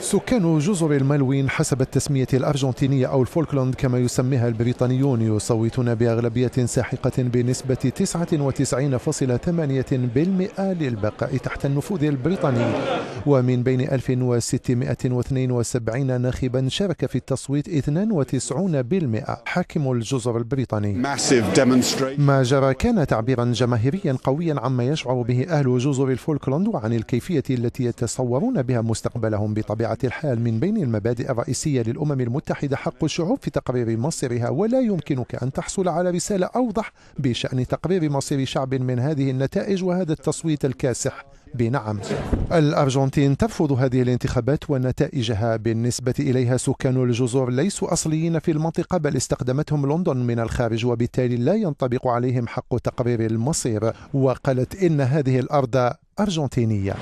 سكان جزر المالوين حسب التسمية الأرجنتينية أو الفولكلاند كما يسميها البريطانيون يصوتون بأغلبية ساحقة بنسبة 99.8% للبقاء تحت النفوذ البريطاني. ومن بين 1672 ناخبا شارك في التصويت 92% حاكم الجزر البريطاني. ما جرى كان تعبيرا جماهيريا قويا عما يشعر به أهل جزر الفولكلاند وعن الكيفية التي يتصورون بها مستقبلهم بطبيعة الحال من بين المبادئ الرئيسية للأمم المتحدة حق الشعوب في تقرير مصيرها ولا يمكنك أن تحصل على رسالة أوضح بشأن تقرير مصير شعب من هذه النتائج وهذا التصويت الكاسح. بنعم الأرجنتين ترفض هذه الانتخابات ونتائجها بالنسبة إليها سكان الجزر ليسوا أصليين في المنطقة بل استخدمتهم لندن من الخارج وبالتالي لا ينطبق عليهم حق تقرير المصير. وقالت إن هذه الأرض أرجنتينية.